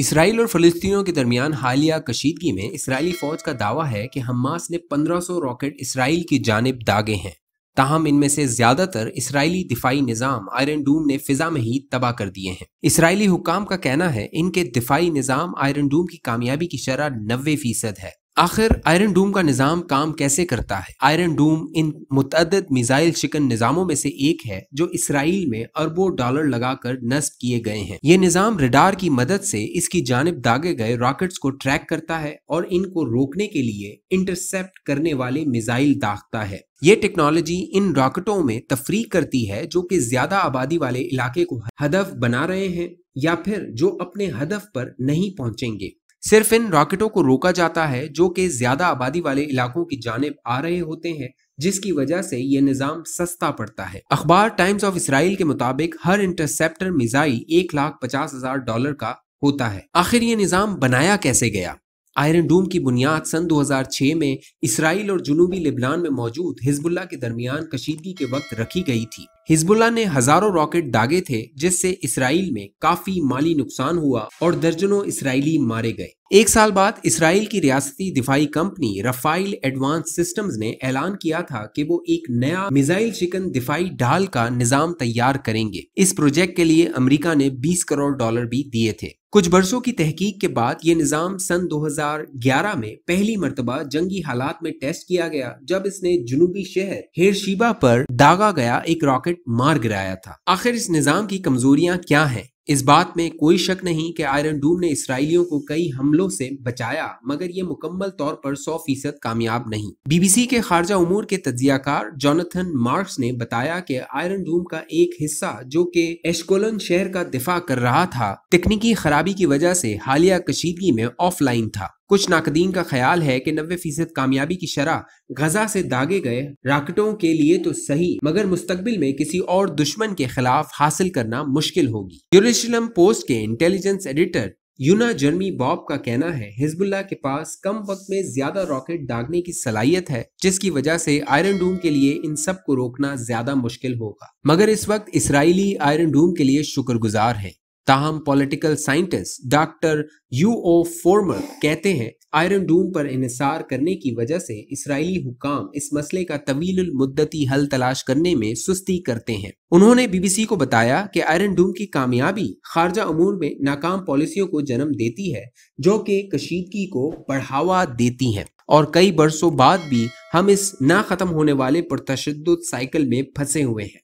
Israel और फलस्तीनियों के दरमियान हालिया कशीदगी में इसराइली फौज का दावा है कि हमास ने 1500 रॉकेट इसराइल की जानब दागे हैं। ताहम इनमें से ज़्यादातर इसराइली दिफाई निज़ाम आयरन डूम ने फिजा में ही तबाह कर दिए हैं। इसराइली हुकाम का कहना है, इनके दिफाई निज़ाम आयरन डूम की कामयाबी की शरह नबे फ़ीसद है। आखिर आयरन डूम का निज़ाम काम कैसे करता है? आयरन डूम इन मुतद मिज़ाइल शिकन निज़ामों में से एक है, जो इसराइल में अरबों डॉलर लगाकर नस्ब किए गए हैं। ये निज़ाम रिडार की मदद से इसकी जानब दागे गए रॉकेट्स को ट्रैक करता है और इनको रोकने के लिए इंटरसेप्ट करने वाले मिज़ाइल दागता है। ये टेक्नोलॉजी इन रॉकेटों में तफरी करती है, जो कि ज़्यादा आबादी वाले इलाके को हदफ बना रहे हैं या फिर जो अपने हदफ पर नहीं पहुँचेंगे। सिर्फ़ इन रॉकेटों को रोका जाता है, जो कि ज़्यादा आबादी वाले इलाकों की जानब आ रहे होते हैं, जिसकी वजह से ये निज़ाम सस्ता पड़ता है। अखबार टाइम्स ऑफ़ इसराइल के मुताबिक हर इंटरसेप्टर मिसाइल एक लाख पचास हज़ार डॉलर का होता है। आखिर ये निज़ाम बनाया कैसे गया? आयरन डूम की बुनियाद सन 2006 में इसराइल और जुनूबी लिबनान में मौजूद हिजबुल्ला के दरमियान कशीदगी के वक्त रखी गई थी। हिजबुल्ला ने हज़ारों रॉकेट दागे थे, जिससे इसराइल में काफ़ी माली नुकसान हुआ और दर्जनों इसराइली मारे गए। एक साल बाद इसराइल की रियासती दिफाई कंपनी रफाइल एडवांस सिस्टम्स ने ऐलान किया था कि वो एक नया मिसाइल शिकन दिफाई ढाल का निज़ाम तैयार करेंगे। इस प्रोजेक्ट के लिए अमेरिका ने 20 करोड़ डॉलर भी दिए थे। कुछ बरसों की तहकीक के बाद ये निज़ाम सन 2011 में पहली मरतबा जंगी हालात में टेस्ट किया गया, जब इसने जुनूबी शहर हेरशीबा पर दागा गया एक रॉकेट मार गिराया था। आखिर इस निज़ाम की कमजोरियाँ क्या हैं? इस बात में कोई शक नहीं कि आयरन डूम ने इसराइलियों को कई हमलों से बचाया, मगर ये मुकम्मल तौर पर 100 फ़ीसद कामयाब नहीं। बीबीसी के खारजा उमूर के तजियाकार जोनाथन मार्क्स ने बताया कि आयरन डूम का एक हिस्सा, जो कि एशकोलन शहर का दिफा कर रहा था, तकनीकी खराबी की वजह से हालिया कशीदगी में ऑफलाइन था। कुछ नाकदीन का ख्याल है कि नब्बे फ़ीसद कामयाबी की शरह गजा से दागे गए राकेटों के लिए तो सही, मगर मुस्तबिल में किसी और दुश्मन के खिलाफ हासिल करना मुश्किल होगी। यूरुशलम पोस्ट के intelligence editor Yonah Jeremy Bob का कहना है हिजबुल्ला के पास कम वक्त में ज़्यादा रॉकेट दागने की सलाहियत है, जिसकी वजह से आयरन डूम के लिए इन सबको रोकना ज़्यादा मुश्किल होगा। मगर इस वक्त इसराइली आयरन डूम के लिए शुक्रगुजार है। ताहम पॉलिटिकल साइंटिस्ट डॉक्टर यू ओ फोर्मर कहते हैं, आयरन डूम पर इसार करने की वजह से इसराइली हुकाम इस मसले का तवील मुद्दती हल तलाश करने में सुस्ती करते हैं। उन्होंने बीबीसी को बताया कि आयरन डूम की कामयाबी खारजा अमूर में नाकाम पॉलिसियों को जन्म देती है, जो कि कशीदगी को बढ़ावा देती हैं। और कई बरसों बाद भी हम इस ना खत्म होने वाले पुरतशद साइकिल में फंसे हुए हैं।